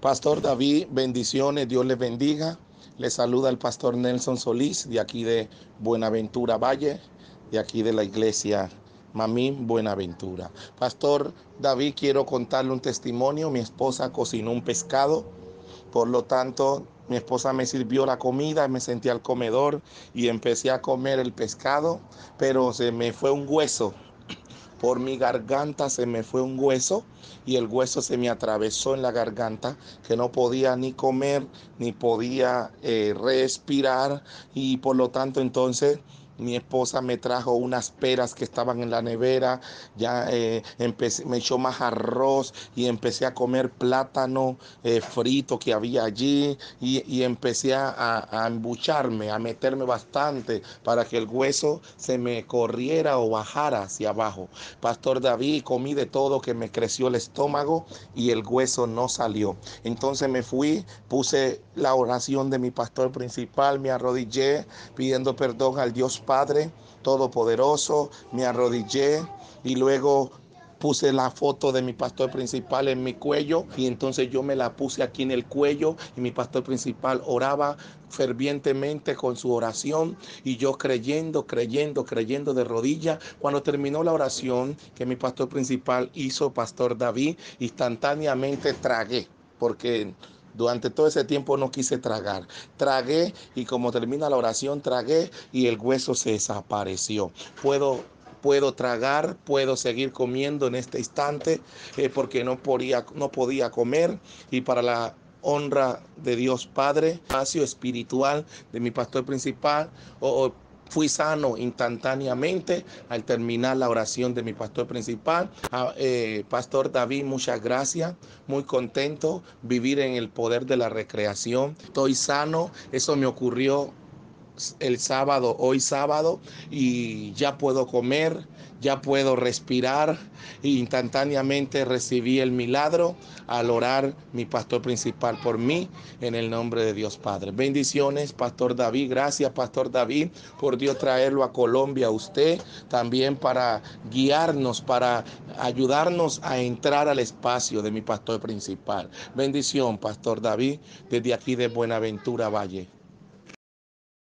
Pastor David, bendiciones, Dios les bendiga. Le saluda el pastor Nelson Solís de aquí de Buenaventura Valle, de aquí de la iglesia Mamín Buenaventura. Pastor David, quiero contarle un testimonio. Mi esposa cocinó un pescado, por lo tanto, mi esposa me sirvió la comida, me sentí al comedor y empecé a comer el pescado, pero se me fue un hueso por mi garganta se me fue un hueso y el hueso se me atravesó en la garganta que no podía ni comer ni podía eh, respirar. Y por lo tanto entonces mi esposa me trajo unas peras que estaban en la nevera, ya eh, empecé, me echó más arroz y empecé a comer plátano eh, frito que había allí y, empecé a, a, embucharme, a meterme bastante para que el hueso se me corriera o bajara hacia abajo. Pastor David, comí de todo que me creció el estómago y el hueso no salió. Entonces me fui, puse la oración de mi pastor principal, me arrodillé pidiendo perdón al Dios Padre Todopoderoso, me arrodillé y luego puse la foto de mi pastor principal en mi cuello y entonces yo me la puse aquí en el cuello y mi pastor principal oraba fervientemente con su oración y yo creyendo, creyendo, creyendo de rodilla. Cuando terminó la oración que mi pastor principal hizo, pastor David, instantáneamente tragué porque durante todo ese tiempo no quise tragar. Tragué y como termina la oración, tragué y el hueso se desapareció. Puedo puedo tragar, puedo seguir comiendo en este instante eh, porque no podía, no podía comer y para la honra de Dios Padre, espacio espiritual de mi pastor principal, o, Fui sano instantáneamente al terminar la oración de mi pastor principal. Ah, eh, pastor David, muchas gracias. Muy contento vivir en el poder de la recreación. Estoy sano. Eso me ocurrió el sábado, hoy sábado, y ya puedo comer, ya puedo respirar. E instantáneamente recibí el milagro al orar mi pastor principal por mí en el nombre de Dios Padre. Bendiciones, Pastor David. Gracias, Pastor David, por Dios traerlo a Colombia a usted, también para guiarnos, para ayudarnos a entrar al espacio de mi pastor principal. Bendición, Pastor David, desde aquí de Buenaventura Valle.